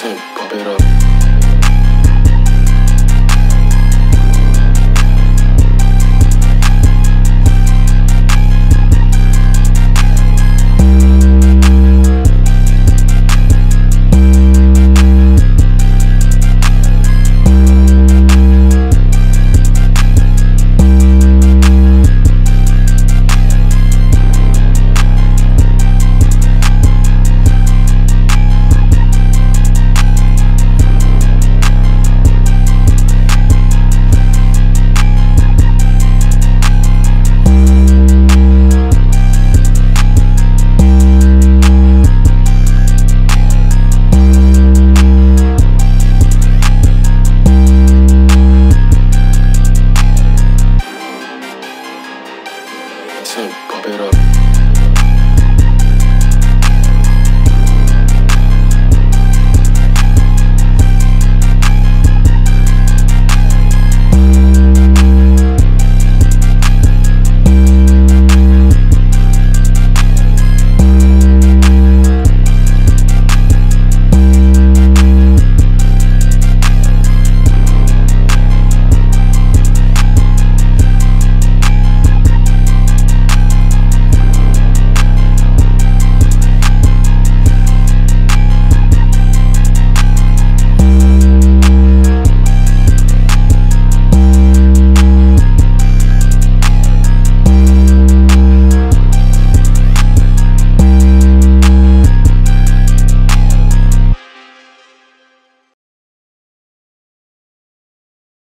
tip, pump it up. to Pump it up.